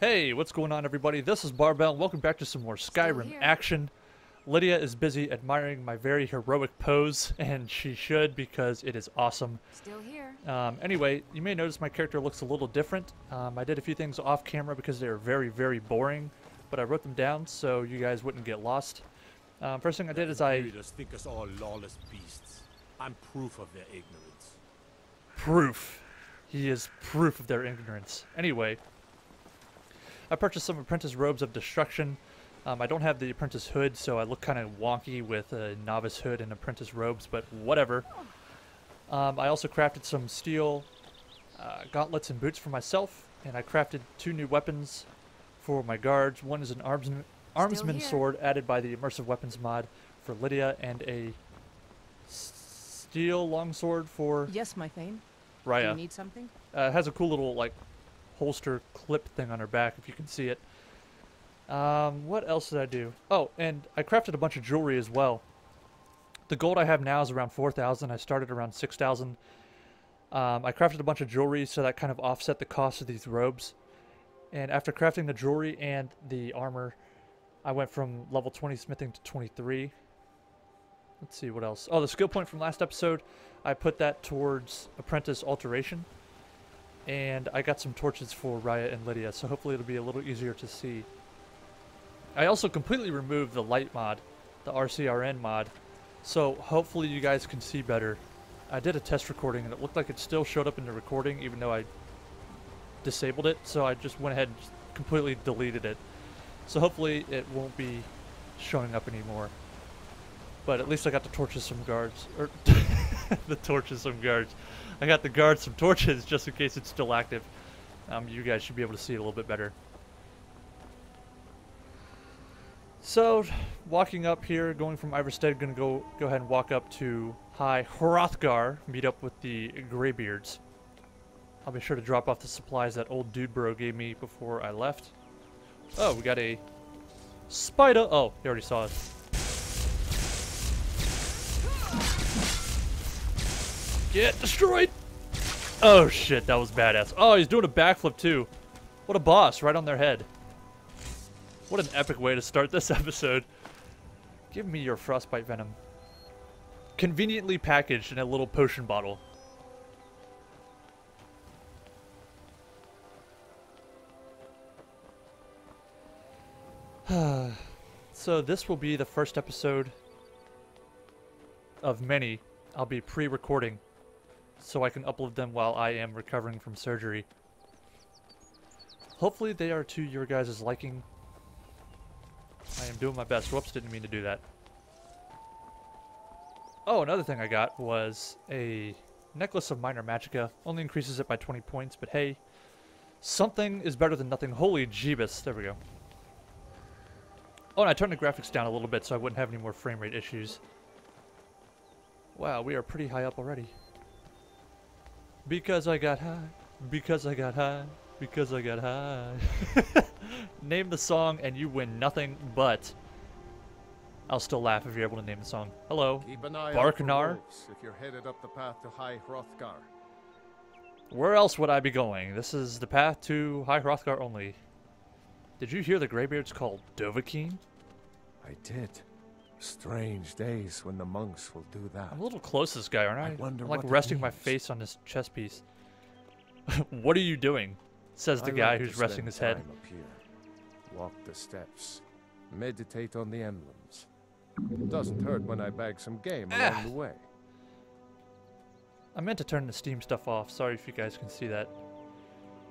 Hey, what's going on, everybody? This is Barbell. Welcome back to some more Skyrim action. Lydia is busy admiring my very heroic pose, and she should because it is awesome. Still here. Um, anyway, you may notice my character looks a little different. Um, I did a few things off camera because they are very, very boring, but I wrote them down so you guys wouldn't get lost. Um, first thing I did is I Leaders think us all lawless beasts. I'm proof of their ignorance. proof. He is proof of their ignorance. Anyway, I purchased some apprentice robes of destruction. Um, I don't have the apprentice hood, so I look kind of wonky with a novice hood and apprentice robes, but whatever. Um, I also crafted some steel uh, gauntlets and boots for myself, and I crafted two new weapons for my guards. One is an armsman, armsman sword added by the immersive weapons mod for Lydia, and a s- steel longsword for Yes, my Thane. Do Raya. you need something? Uh, it has a cool little like holster clip thing on her back if you can see it. Um, what else did I do? Oh, and I crafted a bunch of jewelry as well. The gold I have now is around 4,000. I started around 6,000. Um, I crafted a bunch of jewelry so that kind of offset the cost of these robes. And after crafting the jewelry and the armor, I went from level 20 smithing to 23. Let's see what else. Oh, the skill point from last episode, I put that towards apprentice alteration and I got some torches for Raya and Lydia, so hopefully it'll be a little easier to see. I also completely removed the light mod, the RCRN mod, so hopefully you guys can see better. I did a test recording and it looked like it still showed up in the recording even though I disabled it, so I just went ahead and completely deleted it. So hopefully it won't be showing up anymore. But at least I got the torches some guards, or the torches some guards. I got the guards some torches just in case it's still active. Um, you guys should be able to see it a little bit better. So, walking up here, going from Iverstead, gonna go go ahead and walk up to High Hrothgar, meet up with the Greybeards. I'll be sure to drop off the supplies that old dude bro gave me before I left. Oh, we got a spider. Oh, you already saw it. Get destroyed! Oh shit, that was badass. Oh, he's doing a backflip too. What a boss, right on their head. What an epic way to start this episode. Give me your frostbite venom. Conveniently packaged in a little potion bottle. so this will be the first episode of many I'll be pre-recording so I can upload them while I am recovering from surgery. Hopefully they are to your guys' liking. I am doing my best. Whoops, didn't mean to do that. Oh, another thing I got was a necklace of minor magicka. Only increases it by 20 points, but hey, something is better than nothing. Holy jeebus. There we go. Oh, and I turned the graphics down a little bit so I wouldn't have any more frame rate issues. Wow, we are pretty high up already. Because I got high. Because I got high. Because I got high. name the song and you win nothing but. I'll still laugh if you're able to name the song. Hello. Keep an eye Barknar? if you're headed up the path to High Hrothgar. Where else would I be going? This is the path to High Hrothgar only. Did you hear the Greybeards called Dovahkiin? I did. Strange days when the monks will do that. I'm a little close to this guy, aren't I? I wonder I'm like resting my face on this chess piece. what are you doing? Says the I guy like who's resting his head. Up here. Walk the steps. Meditate on the emblems. It Doesn't hurt when I bag some game Ah. along the way. I meant to turn the Steam stuff off. Sorry if you guys can see that.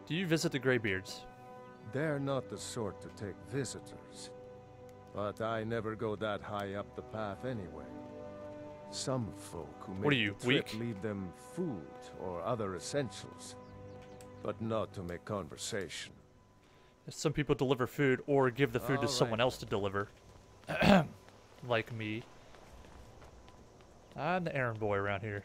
Do you visit the Greybeards? They're not the sort to take visitors. But I never go that high up the path anyway. Some folk who make What are you, the trip weak? leave them food or other essentials, but not to make conversation. Some people deliver food or give the food to All someone else to deliver. like me. I'm the errand boy around here.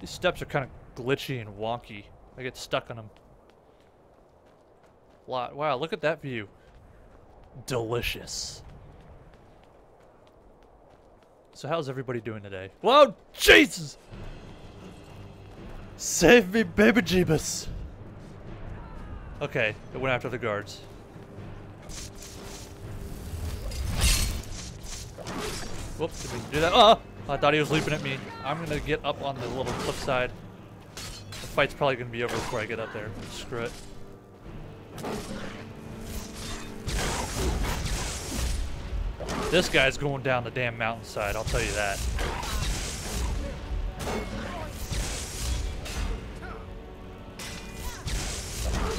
These steps are kind of glitchy and wonky. I get stuck on them. Lot. Wow, look at that view. Delicious. So how's everybody doing today? Whoa, Jesus! Save me, baby Jeebus! Okay, it went after the guards. Whoops, mean to do that. Oh! I thought he was leaping at me. I'm gonna get up on the little cliff side. The fight's probably gonna be over before I get up there. Screw it. This guy's going down the damn mountainside, I'll tell you that.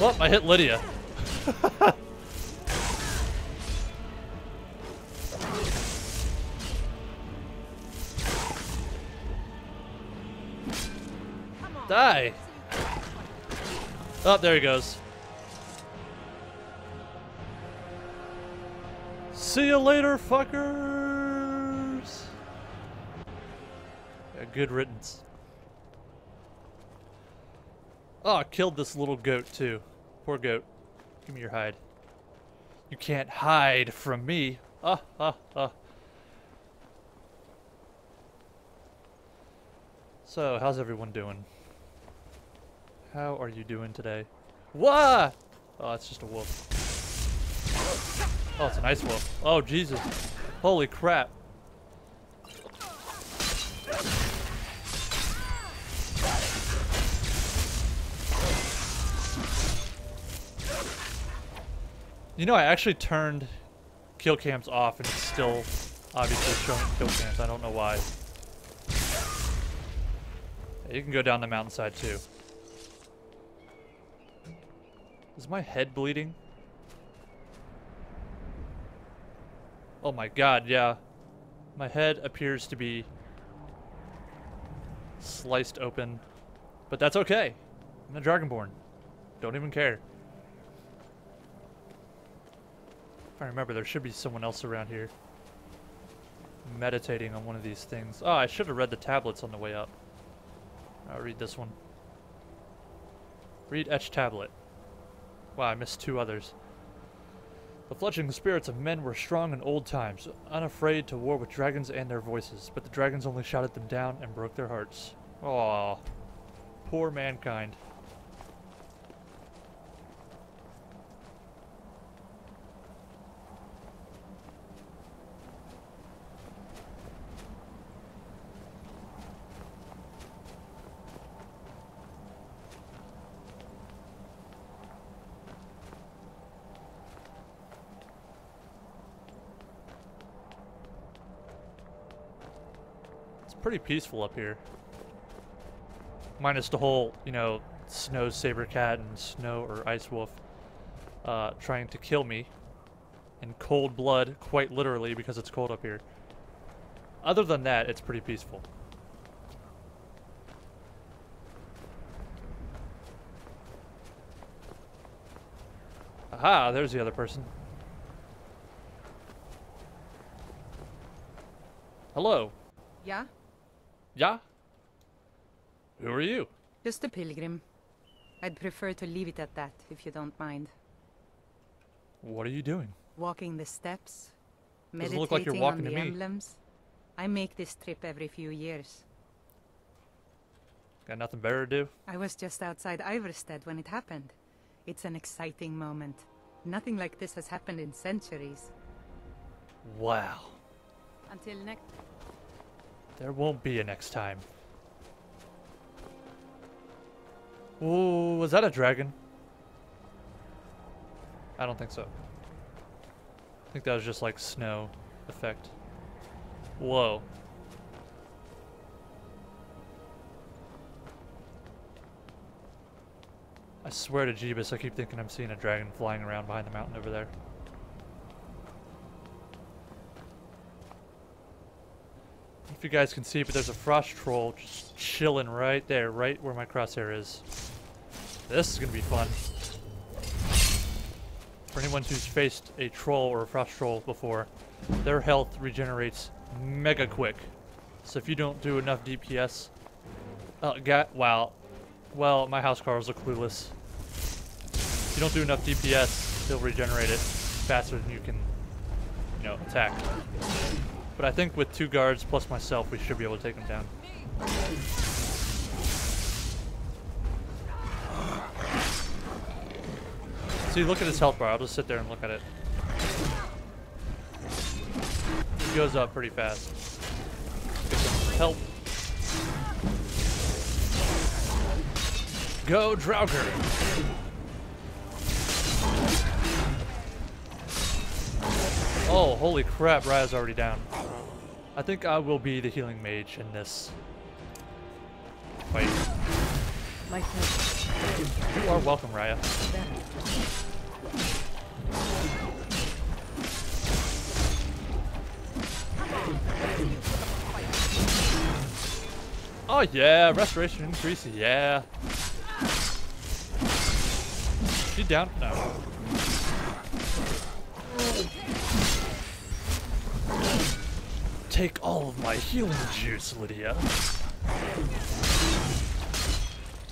Well, I hit Lydia. Die! Oh, there he goes. See you later, fuckers! Yeah, good riddance. Oh, I killed this little goat too. Poor goat. Give me your hide. You can't hide from me. Ah, ah, ah. So, how's everyone doing? How are you doing today? Wah! Oh, it's just a wolf. Oh, it's a nice wolf. Oh, Jesus. Holy crap. You know, I actually turned kill cams off and it's still obviously showing kill cams. I don't know why. Yeah, you can go down the mountainside too. Is my head bleeding? Oh my god, yeah. My head appears to be sliced open. But that's okay. I'm a Dragonborn. Don't even care. If I remember, there should be someone else around here. Meditating on one of these things. Oh, I should have read the tablets on the way up. I'll read this one. Read Etch Tablet. Wow, I missed two others. The fledgling spirits of men were strong in old times, unafraid to war with dragons and their voices, but the dragons only shouted them down and broke their hearts. Aww. Poor mankind. Pretty peaceful up here. Minus the whole, you know, snow saber cat and snow or ice wolf uh, trying to kill me in cold blood, quite literally, because it's cold up here. Other than that, it's pretty peaceful. Aha, there's the other person. Hello. Yeah? Yeah? Who are you? Just a pilgrim. I'd prefer to leave it at that, if you don't mind. What are you doing? Walking the steps, Doesn't meditating look like you're walking on to the me. emblems. I make this trip every few years. Got nothing better to do? I was just outside Iverstead when it happened. It's an exciting moment. Nothing like this has happened in centuries. Wow. Until next... There won't be a next time. Ooh, was that a dragon? I don't think so. I think that was just like snow effect. Whoa. I swear to Jeebus, I keep thinking I'm seeing a dragon flying around behind the mountain over there. If you guys can see, but there's a frost troll just chilling right there, right where my crosshair is. This is gonna be fun. For anyone who's faced a troll or a frost troll before, their health regenerates mega quick. So if you don't do enough DPS, uh, got wow, well my house cars are clueless. If you don't do enough DPS, they'll regenerate it faster than you can, you know, attack. But I think with two guards plus myself, we should be able to take him down. See, look at his health bar. I'll just sit there and look at it. It goes up pretty fast. help. Go, Draugr! Oh, holy crap, Raya's already down. I think I will be the healing mage in this. Wait, My pleasure. you are welcome, Raya. Oh yeah, restoration increase, yeah. She down? No. Take all of my healing juice, Lydia.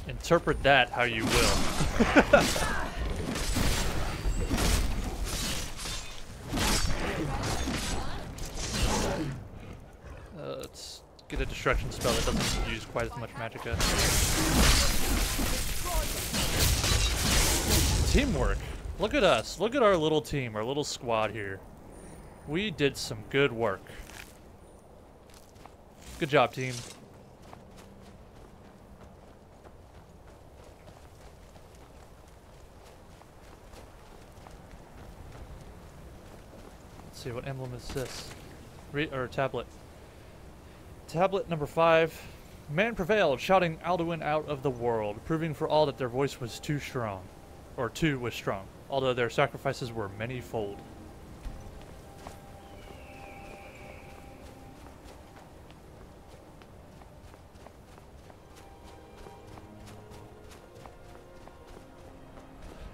Interpret that how you will. Uh, let's get a destruction spell that doesn't use quite as much magicka. Teamwork. Look at us. Look at our little team, our little squad here. We did some good work. Good job, team. Let's see, what emblem is this? Re or tablet. Tablet number five. Man prevailed, shouting Alduin out of the world, proving for all that their voice was too strong. Or two was strong, although their sacrifices were many-fold.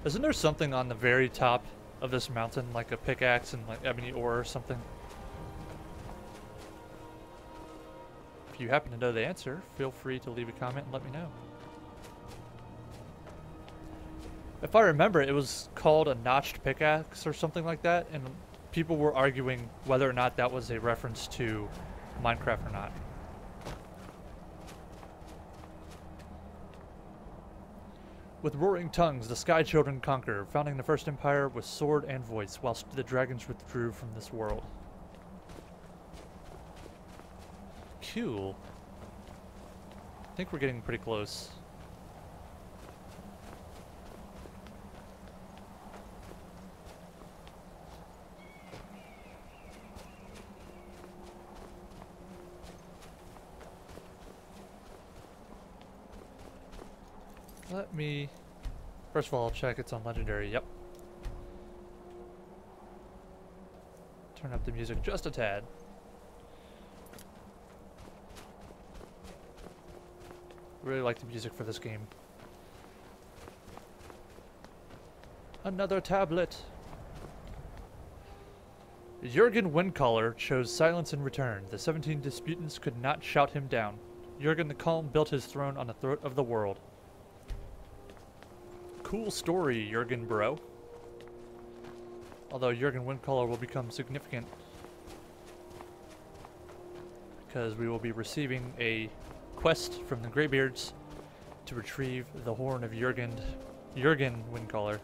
Isn't there something on the very top of this mountain, like a pickaxe and like ebony ore or something? If you happen to know the answer, feel free to leave a comment and let me know. If I remember, it was called a notched pickaxe or something like that, and people were arguing whether or not that was a reference to Minecraft or not. With roaring tongues, the Sky Children conquer, founding the first empire with sword and voice, whilst the dragons withdrew from this world. Cool. I think we're getting pretty close. Let me... First of all, I'll check it's on Legendary. Yep. Turn up the music just a tad. Really like the music for this game. Another tablet. Jurgen Windcaller chose silence in return. The 17 disputants could not shout him down. Jurgen the Calm built his throne on the throat of the world. Cool story, Jurgen bro. Although Jurgen Windcaller will become significant because we will be receiving a quest from the Greybeards to retrieve the horn of Jurgen, Jurgen Windcaller.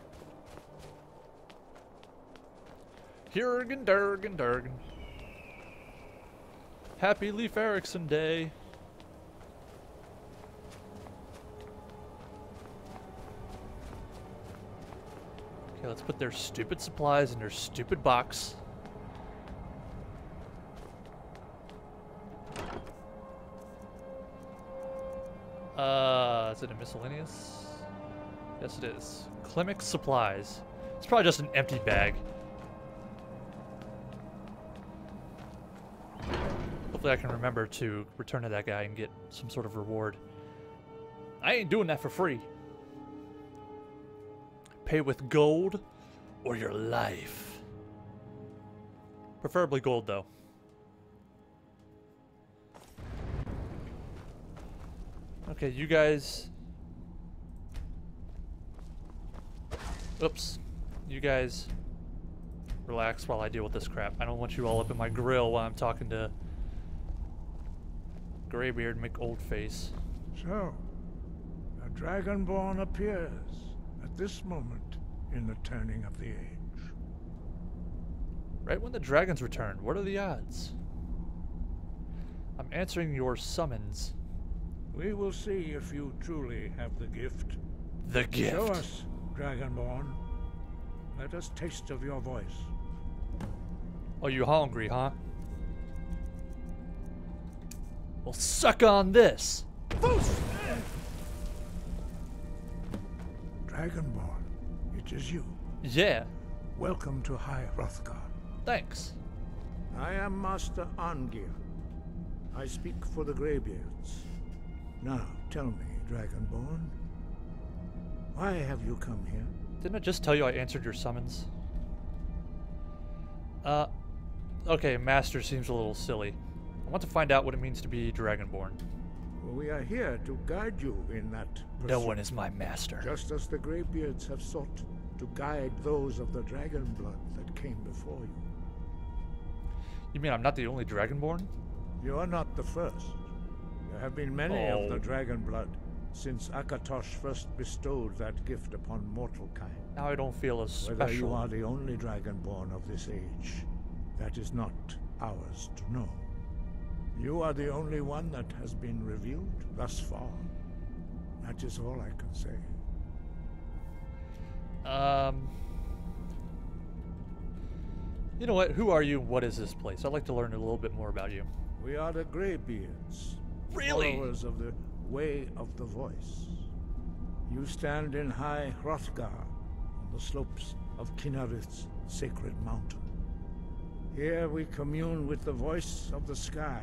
Jurgen Durgen Durgen. Happy Leif Erikson Day. Put their stupid supplies in their stupid box. Uh, is it a miscellaneous? Yes, it is. Klimmek supplies. It's probably just an empty bag. Hopefully I can remember to return to that guy and get some sort of reward. I ain't doing that for free. Pay with gold or your life. Preferably gold, though. Okay, you guys. Oops. You guys relax while I deal with this crap. I don't want you all up in my grill while I'm talking to Greybeard McOldface. So, a Dragonborn appears at this moment in the turning of the age. Right when the dragons return, what are the odds? I'm answering your summons. We will see if you truly have the gift. The gift. Show us, Dragonborn. Let us taste of your voice. Are you hungry, huh? Well, suck on this. Dragonborn, it is you. Yeah, Welcome to High Hrothgar. thanks. I am Master Arngeir. I speak for the Greybeards. Now, tell me, Dragonborn, why have you come here? Didn't I just tell you I answered your summons? Uh, okay, Master seems a little silly. I want to find out what it means to be Dragonborn. We are here to guide you in that No one is my master. just as the Greybeards have sought to guide those of the dragon blood that came before you. You mean I'm not the only Dragonborn? You are not the first. There have been many of Oh. the dragon blood since Akatosh first bestowed that gift upon mortal kind. Now I don't feel as Whether you are the only dragonborn of this age, that is not ours to know. You are the only one that has been revealed thus far. That is all I can say. Um. You know what? Who are you? What is this place? I'd like to learn a little bit more about you. We are the Greybeards, Really? followers of the Way of the Voice. You stand in High Hrothgar, on the slopes of Kynareth's sacred mountain. Here we commune with the voice of the sky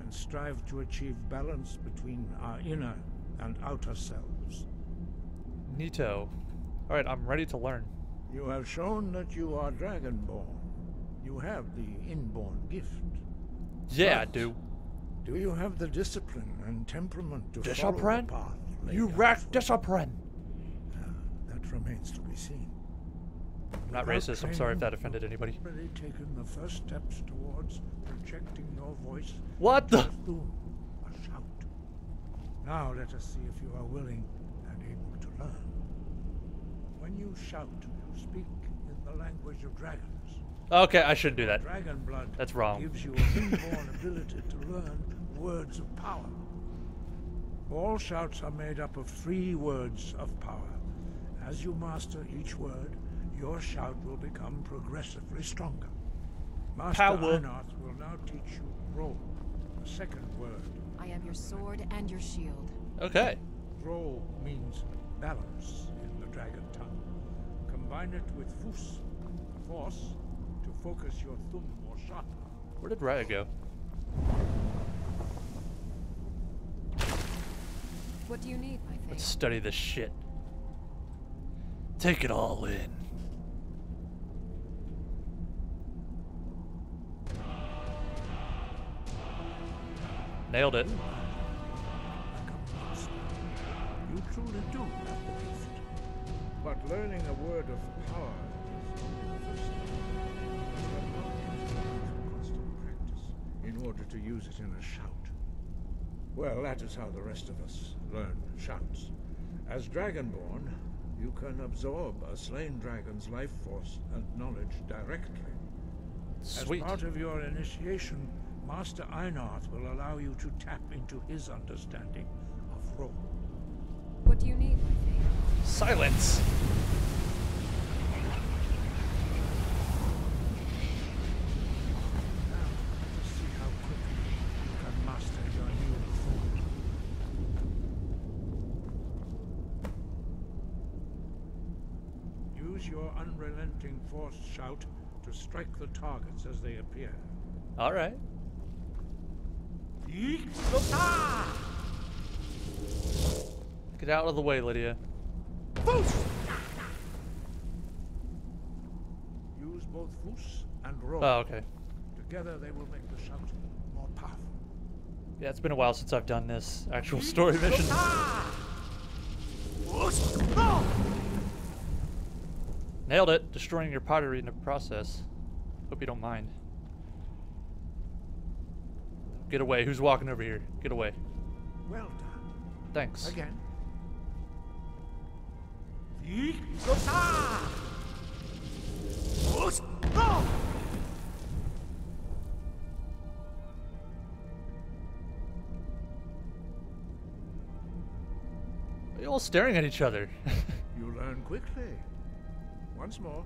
and strive to achieve balance between our inner and outer selves. Nito. Alright, I'm ready to learn. You have shown that you are dragonborn. You have the inborn gift. Yeah, I do. Do you have the discipline and temperament to follow the Discipline? path You for discipline. Ah, that remains to be seen. I'm not Without racist. I'm sorry if that offended anybody. Already taken the first steps towards projecting your voice. What the? through a shout. Now let us see if you are willing and able to learn. When you shout, you speak in the language of dragons. Okay, I shouldn't do that. Dragon blood That's wrong. gives you an inborn ability to learn words of power. All shouts are made up of three words of power. As you master each word, your shout will become progressively stronger. Master Power. Einarth will now teach you roll, the second word. I am your sword and your shield. Okay. Roll means balance in the dragon tongue. Combine it with fus, force, to focus your Thu'um more sharply. Where did Raya go? What do you need, my Let's study this shit. Take it all in. Nailed it. like a monster. You truly do have the gift. But learning a word of power is only the first step. You have now used constant practice in order to use it in a shout. Well, that is how the rest of us learn shouts. As Dragonborn, you can absorb a slain dragon's life force and knowledge directly. Sweet. As part of your initiation, Master Einarth will allow you to tap into his understanding of role. What do you need, my faith? Silence. Now, let's see how quickly you can master your new form. Use your unrelenting force shout to strike the targets as they appear. All right. Get out of the way, Lydia. Use both fus and roll. Oh, okay. Together they will make the shout more powerful. Yeah, it's been a while since I've done this actual story mission. Nailed it. Destroying your pottery in the process. Hope you don't mind. Get away. Who's walking over here? Get away. Well done. Thanks. Again. Are you all staring at each other? You learn quickly. Once more.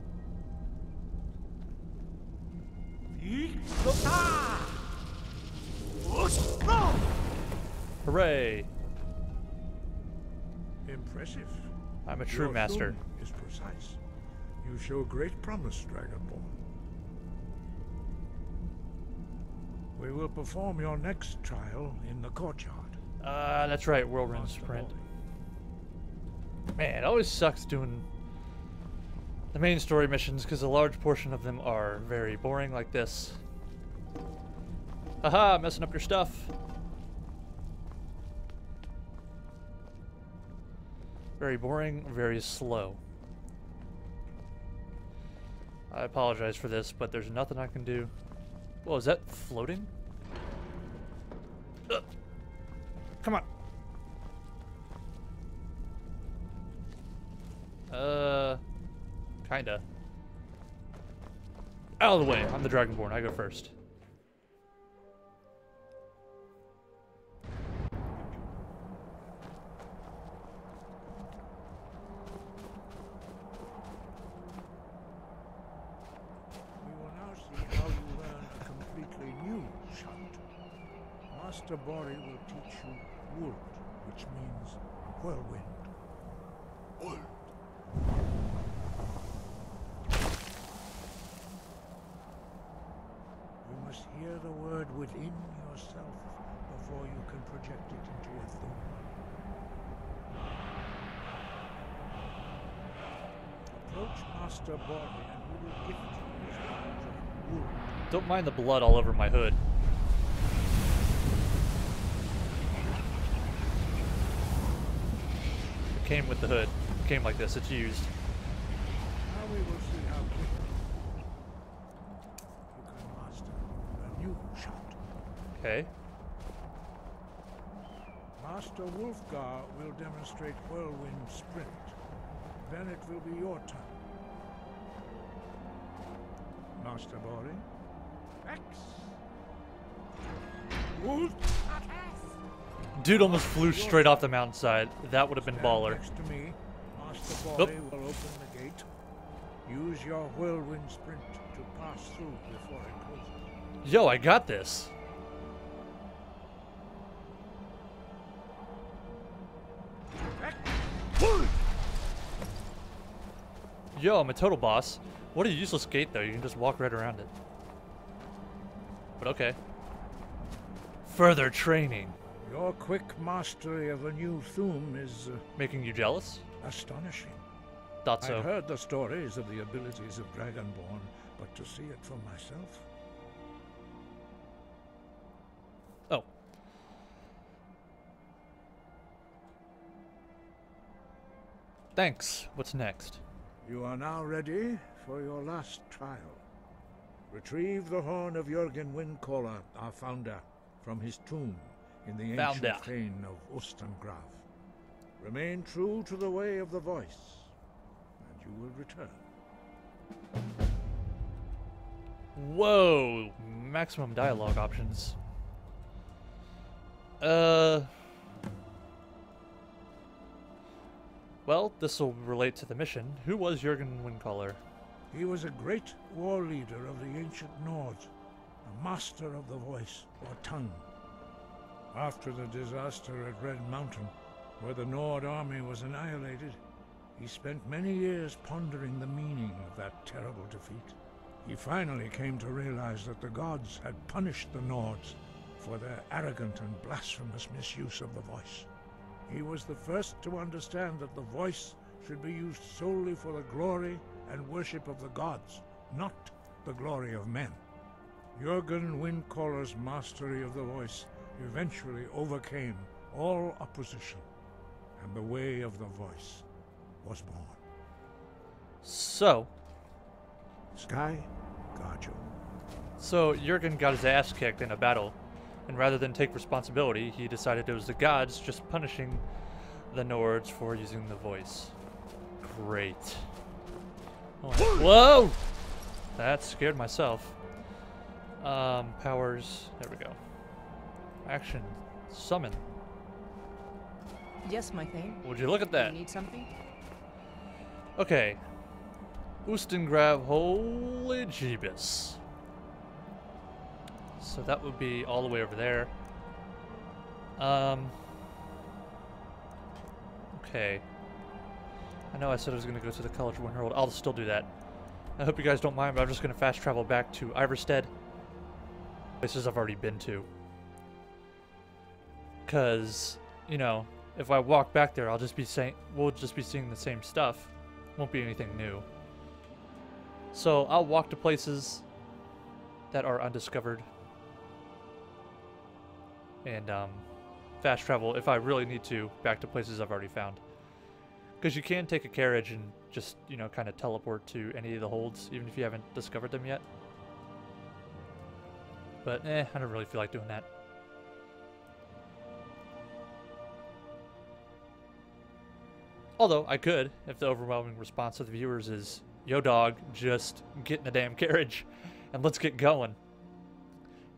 Hooray! Impressive. I'm a true Your master. is precise. You show great promise, Dragonborn. We will perform your next trial in the courtyard. Uh, that's right, Whirlwind Sprint. Man, it always sucks doing the main story missions because a large portion of them are very boring like this. Haha, messing up your stuff. Very boring, very slow. I apologize for this, but there's nothing I can do. Whoa, is that floating? Ugh. Come on. Uh, kinda. Out of the way. I'm the Dragonborn. I go first. Which means whirlwind. Wuld. You must hear the word within yourself before you can project it into a thing. Approach Master Borri and he will gift you his of Wuld. Don't mind the blood all over my hood. Came with the hood. It came like this. It's used. Now we will see how quickly you can master a new shout. Okay. Master Wulfgar will demonstrate Whirlwind Sprint. Then it will be your turn. Master Borri. X. Wolf. Dude almost flew straight off the mountainside. That would have been baller. Next to me, Master Oop. Borri will open the gate. Use your Whirlwind Sprint to pass through before it closes. Yo, I got this. Yo, I'm a total boss. What a useless gate, though. You can just walk right around it. But okay. Further training. Your quick mastery of a new Thu'um is uh, Making you jealous? astonishing. Thought I've heard the stories of the abilities of Dragonborn, but to see it for myself, Oh. Thanks. What's next? you are now ready for your last trial. Retrieve the horn of Jurgen Windcaller, our founder, from his tomb in the ancient Founder. fane of Ustengrav. Remain true to the way of the voice, and you will return. Whoa! Maximum dialogue options. Uh. Well, this will relate to the mission. Who was Jurgen Windcaller? He was a great war leader of the ancient Nords, a master of the voice, or tongue. After the disaster at Red Mountain, where the Nord army was annihilated, he spent many years pondering the meaning of that terrible defeat. He finally came to realize that the gods had punished the Nords for their arrogant and blasphemous misuse of the voice. He was the first to understand that the voice should be used solely for the glory and worship of the gods, not the glory of men. Jurgen Windcaller's mastery of the voice eventually overcame all opposition, and the way of the voice was born. So, Sky, you. so Jurgen got his ass kicked in a battle, and rather than take responsibility, he decided it was the gods just punishing the Nords for using the voice. Great. Oh, Whoa! That scared myself. Um, powers. There we go. Action. Summon. Yes, my thing. Would you look at that? You need something? Okay. Ustengrav, holy jeebus. So that would be all the way over there. Um. Okay. I know I said I was going to go to the College of Winterhold. I'll still do that. I hope you guys don't mind, but I'm just going to fast travel back to Iverstead. Places I've already been to. Because, you know, if I walk back there, I'll just be saying, we'll just be seeing the same stuff. Won't be anything new. So I'll walk to places that are undiscovered. And um, fast travel, if I really need to, back to places I've already found. Because you can take a carriage and just, you know, kind of teleport to any of the holds, even if you haven't discovered them yet. But, eh, I don't really feel like doing that. Although, I could, if the overwhelming response of the viewers is, Yo dog, just get in the damn carriage and let's get going.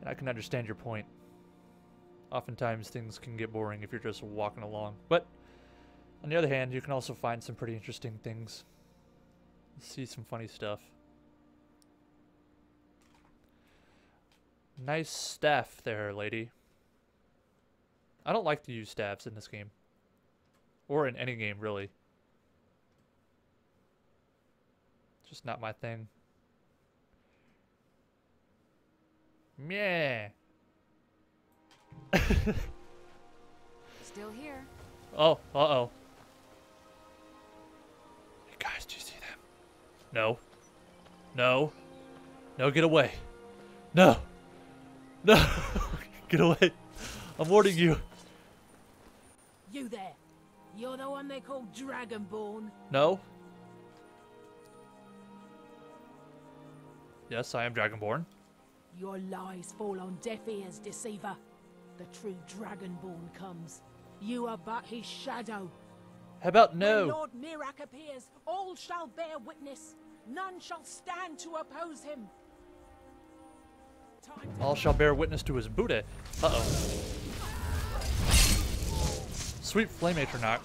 And I can understand your point. Oftentimes things can get boring if you're just walking along. But on the other hand, you can also find some pretty interesting things. See some funny stuff. Nice staff there, lady. I don't like to use staffs in this game. Or in any game, really. Just not my thing. Meh. Still here. Oh, uh-oh. Hey guys, do you see them? No. No. No, get away. No. No. get away. I'm warning you. You there. You're the one they call Dragonborn. No. Yes, I am Dragonborn. Your lies fall on deaf ears, deceiver. The true Dragonborn comes. You are but his shadow. How about When no? Lord Miraak appears, all shall bear witness. None shall stand to oppose him. To All shall bear witness to his Buddha. Uh-oh. Sweet Flame Atronach.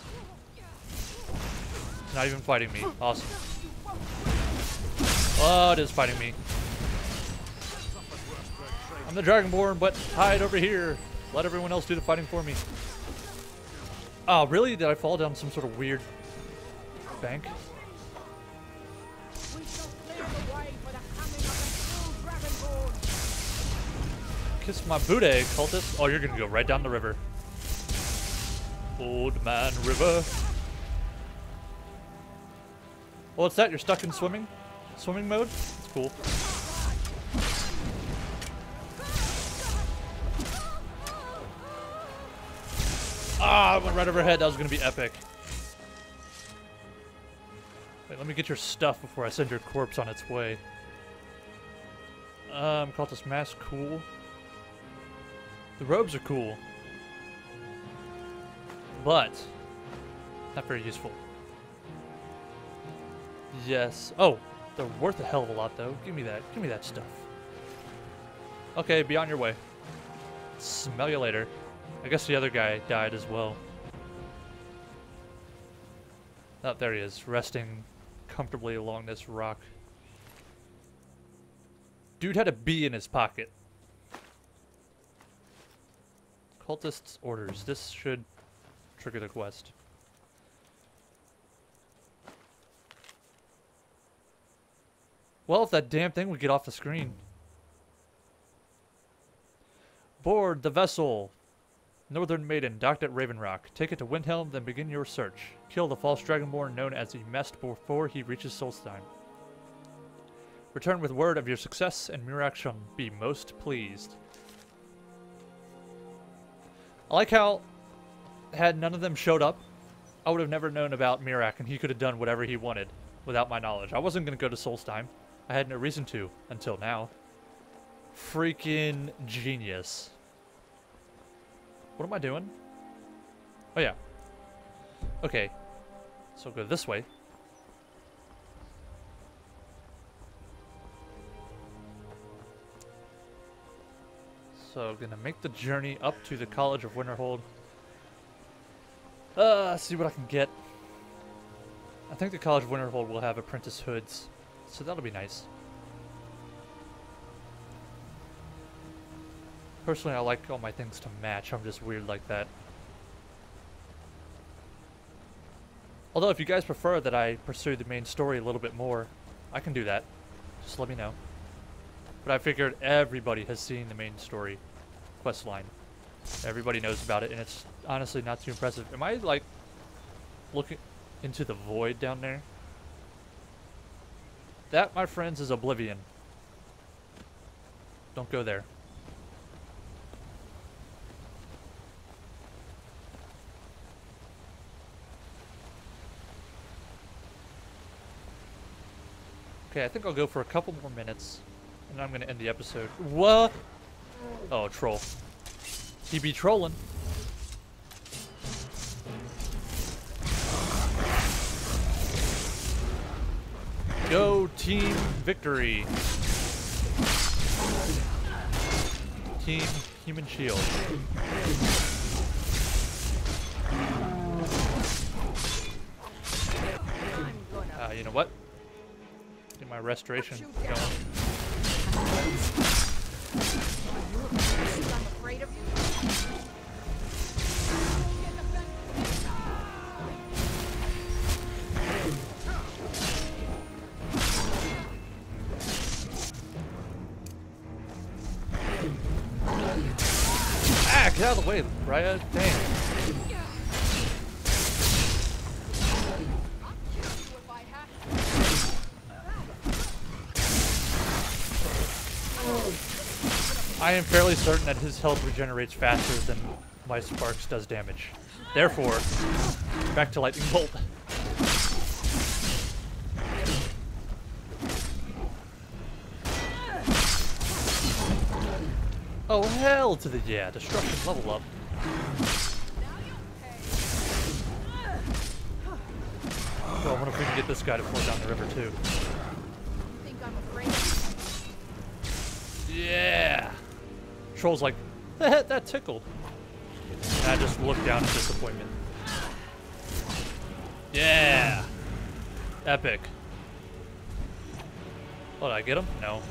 Not even fighting me. Awesome. Oh, it is fighting me. I'm the Dragonborn, but hide over here. Let everyone else do the fighting for me. Oh, really? Did I fall down some sort of weird bank? Kiss my booty, cultist. Oh, you're gonna go right down the river. Old Man River. Oh, what's that? You're stuck in swimming? Swimming mode? It's cool. Ah, I went right overhead. That was gonna be epic. Wait, let me get your stuff before I send your corpse on its way. Um, cultist mask, cool. The robes are cool. But, not very useful. Yes. Oh, they're worth a hell of a lot, though. Give me that. Give me that stuff. Okay, be on your way. Smell you later. I guess the other guy died as well. Oh, there he is, resting comfortably along this rock. Dude had a bee in his pocket. Cultist's orders. This should trigger the quest. Well, if that damn thing would get off the screen. Board the vessel. Northern Maiden, docked at Raven Rock. Take it to Windhelm, then begin your search. Kill the false dragonborn known as the Mest before he reaches Solstheim. Return with word of your success, and Miraak shall be most pleased. I like how, had none of them showed up, I would have never known about Miraak, and he could have done whatever he wanted without my knowledge. I wasn't going to go to Solstheim. I had no reason to until now. Freaking genius. What am I doing? Oh, yeah. Okay. So I'll go this way. So, gonna make the journey up to the College of Winterhold. Uh, see what I can get. I think the College of Winterhold will have apprentice hoods, so that'll be nice. Personally, I like all my things to match. I'm just weird like that. Although, if you guys prefer that I pursue the main story a little bit more, I can do that. Just let me know. But I figured everybody has seen the main story quest line. Everybody knows about it, and it's honestly not too impressive. Am I, like, looking into the void down there? That, my friends, is Oblivion. Don't go there. Okay, I think I'll go for a couple more minutes, and I'm gonna end the episode. What? Oh, troll. He be trolling. Go team victory. Team human shield. Uh, you know what? Get my restoration going. I'm afraid of you. Get out of the way, Rayya. Dang. I am fairly certain that his health regenerates faster than my sparks does damage. Therefore, back to lightning bolt. Oh hell to the yeah, destruction level up. Well, I wonder if we can get this guy to float down the river too. Yeah. Troll's like, that tickled. And I just look down in disappointment. Yeah. Epic. Oh, did I get him? No.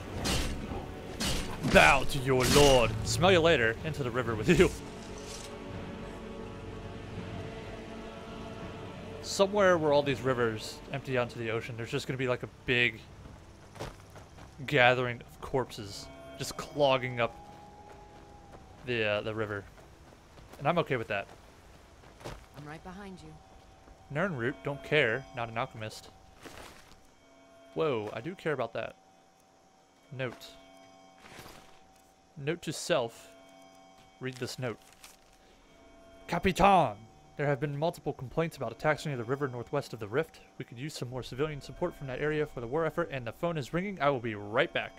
Bow to your lord. Smell you later. Into the river with you. Somewhere where all these rivers empty onto the ocean, there's just going to be like a big gathering of corpses just clogging up the uh, the river. And I'm okay with that. I'm right behind you. Nirnroot, don't care, not an alchemist. Whoa, I do care about that. Note. Note to self. Read this note. Capitan! There have been multiple complaints about attacks near the river northwest of the rift. We could use some more civilian support from that area for the war effort, and the phone is ringing. I will be right back.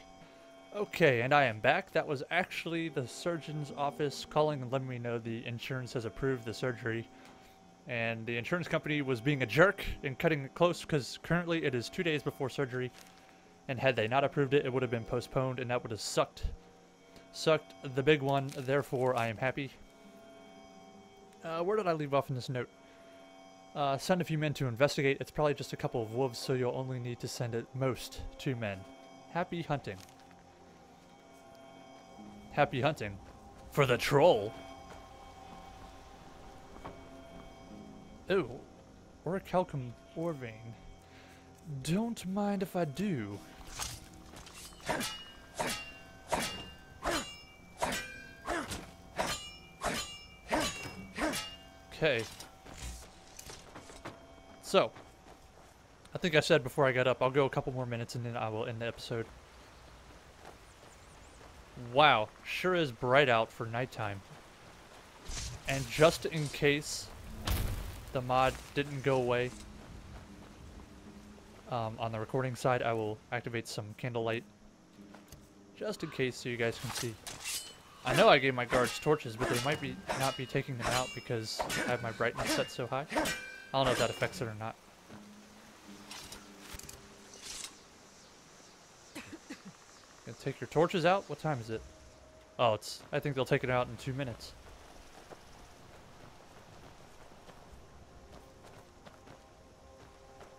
Okay, and I am back. That was actually the surgeon's office calling and letting me know the insurance has approved the surgery. And the insurance company was being a jerk and cutting it close because currently it is two days before surgery. And had they not approved it, it would have been postponed and that would have sucked. Sucked the big one, therefore I am happy. Uh, where did I leave off in this note? Uh, send a few men to investigate. It's probably just a couple of wolves, so you'll only need to send at most two men. Happy hunting. Happy hunting. For the troll. Ooh. Orichalcum Ore Vein. Don't mind if I do. Okay. So, I think I said before I got up, I'll go a couple more minutes and then I will end the episode. Wow, sure is bright out for nighttime. And just in case the mod didn't go away um, on the recording side, I will activate some candlelight just in case so you guys can see. I know I gave my guards torches, but they might be not be taking them out because I have my brightness set so high. I don't know if that affects it or not. Gonna take your torches out? What time is it? Oh, it's. I think they'll take it out in two minutes.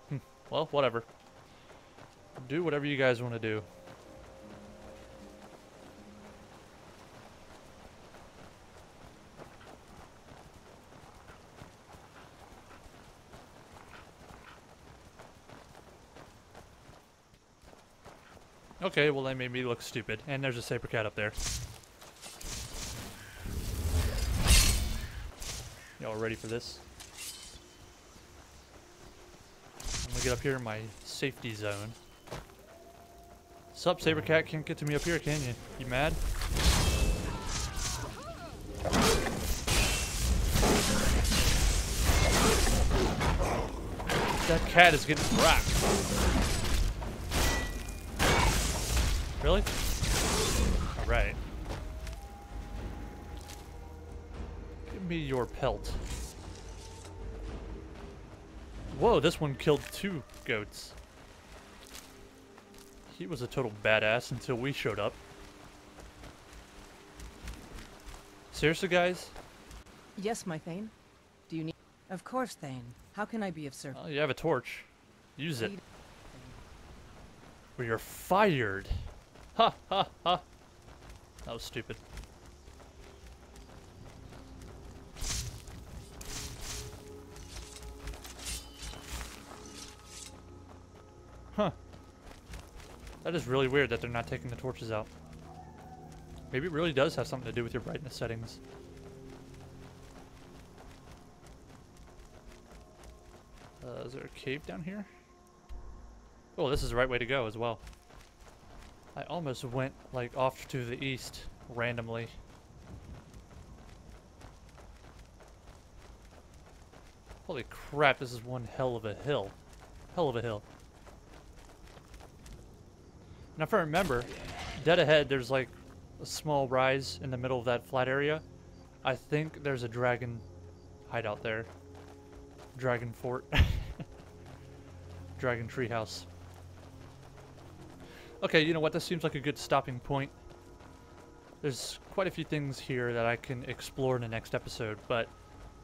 Hmm, Well, whatever. Do whatever you guys want to do. Okay, well they made me look stupid. And there's a saber cat up there. Y'all ready for this? I'm gonna get up here in my safety zone. Sup, saber cat can't get to me up here, can you? You mad? That cat is getting rocked. Really? Alright. Give me your pelt. Whoa, this one killed two goats. He was a total badass until we showed up. Seriously, guys? Yes, my Thane. Do you need? Of course, Thane. How can I be of service? Oh, you have a torch. Use it. Or you're fired. Ha ha ha. That was stupid. Huh. That is really weird that they're not taking the torches out. Maybe it really does have something to do with your brightness settings. Uh, is there a cave down here? Oh, this is the right way to go as well. I almost went like off to the east randomly. Holy crap, this is one hell of a hill. Hell of a hill. Now if I remember, dead ahead there's like a small rise in the middle of that flat area. I think there's a dragon hideout there. Dragon fort. dragon treehouse. Okay, you know what? This seems like a good stopping point. There's quite a few things here that I can explore in the next episode, but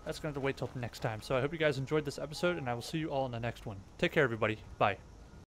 that's going to wait till next time. So I hope you guys enjoyed this episode, and I will see you all in the next one. Take care, everybody. Bye.